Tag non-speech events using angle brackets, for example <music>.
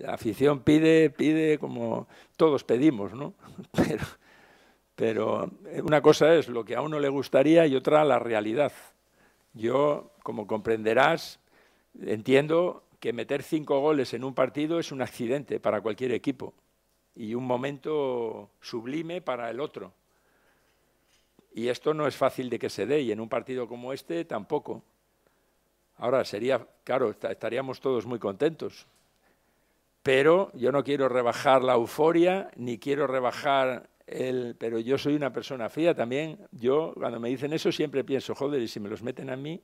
La afición pide, pide como todos pedimos, ¿no? <laughs> Pero, pero una cosa es lo que a uno le gustaría y otra la realidad. Yo, como comprenderás, entiendo que meter cinco goles en un partido es un accidente para cualquier equipo y un momento sublime para el otro. Y esto no es fácil de que se dé, y en un partido como este tampoco. Ahora sería, claro, estaríamos todos muy contentos. Pero yo no quiero rebajar la euforia, ni quiero rebajar el. Pero yo soy una persona fría también. Yo, cuando me dicen eso, siempre pienso, joder, y si me los meten a mí,